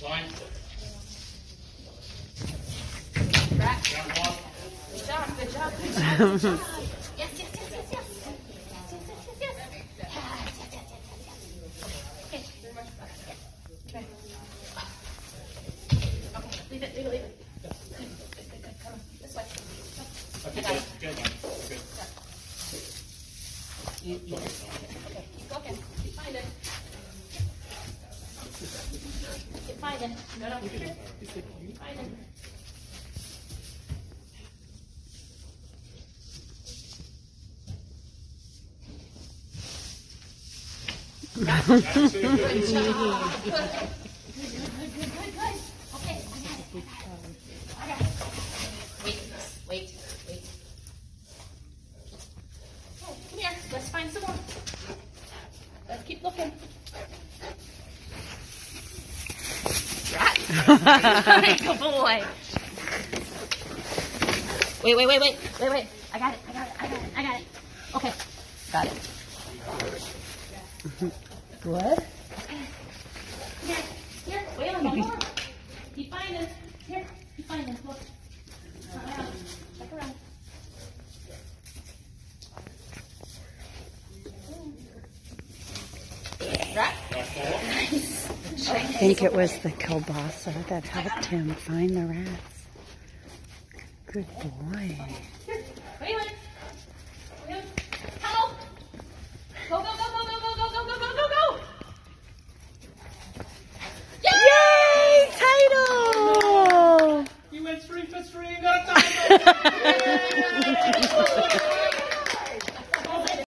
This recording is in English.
Fine. Right. Good job, good job, yes, yes, yes, yes, yes. Keep looking. Keep finding. Got it. Wait, wait, wait. Come here, let's find some more. Let's keep looking. Good boy. Wait, wait, wait, wait, wait, wait. I got it, I got it, I got it, I got it. Okay, got it. Good. Here, here, wait a minute. more. Keep finding. Here, keep finding. Look. Around. Check around. Right? Nice. I think it was the kielbasa that helped him find the rats. Good boy.